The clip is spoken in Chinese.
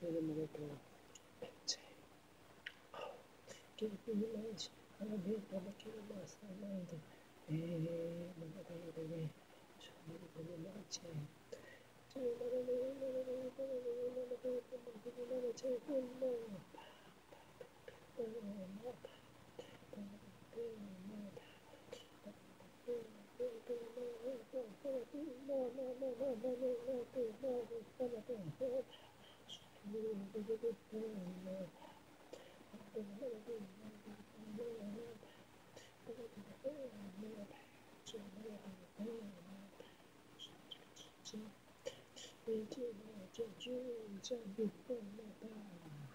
Wait a minute, girl. Give me lunch. I'm gonna be able to get a lunch. I'm gonna do it. 做做好朋友，是件事情。一定要做真正的朋友吧。